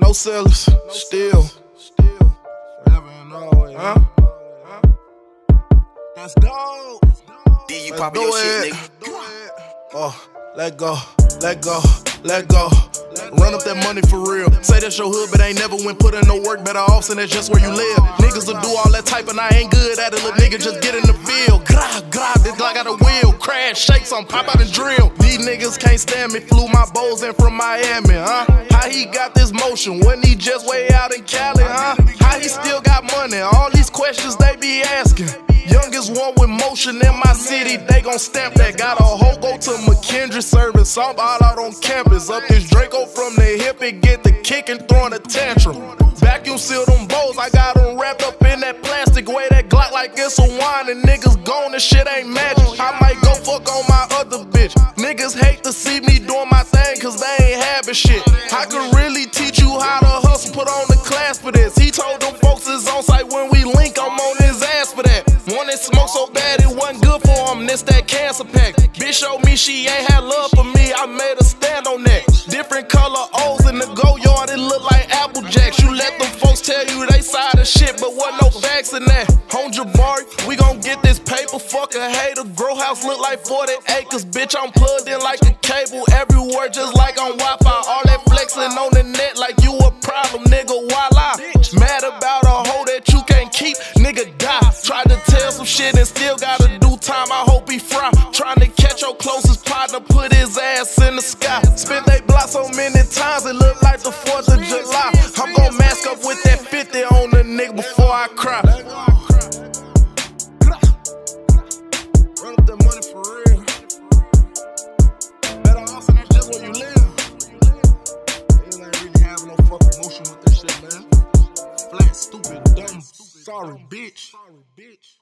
No sellers, still. Forever and always. Huh? Let's go. D, you Let's poppin' do your shit, nigga. Oh, let go, let go, let go. Run up that money for real. Say that's your hood, but ain't never went put in no work. Better off, and that's just where you live. Niggas will do all that type, and I ain't good at it. Little nigga, just get in the field. Grah, grah, this like I got a wheel. Crash, shake some, pop out and drill. Niggas can't stand me. Flew my bows in from Miami, huh? How he got this motion? When he just way out in Cali, huh? How he still got money? All these questions they be asking. Youngest one with motion in my city, they gon' stamp that. Got a hoe go to McKendree serving, some all out on campus. Up this Draco from the hip and get the kick and throwing a tantrum. Vacuum seal them bowls, I got them wrapped up in that plastic. Way that Glock like it's a wine and niggas gone, this shit ain't magic. I might go fuck on my other bitch. Hate to see me doing my thing cause they ain't having shit. I could really teach you how to hustle, put on the class for this. He told them folks it's on site when we link, I'm on his ass for that. Wanted smoke so bad it wasn't good for him, this that cancer pack. Bitch showed me she ain't had love for me, I made her stand on that. Different color of shit, but what no facts in that. On Jabari, we gon' get this paper, fuck a hater. Grow house look like 40 acres, bitch, I'm plugged in like a cable. Everywhere just like on Wi Fi. All that flexing on the net like you a problem, nigga. Why Voila. Mad about a hoe that you can't keep, nigga, die. Tried to tell some shit and still gotta do time. I hope he fry. Trying to catch your closest partner, put his ass in the sky. Spent they block so many times, it look like the 4th of July. I'm gon' mask up with that 50 on the sorry, bitch. Sorry, bitch.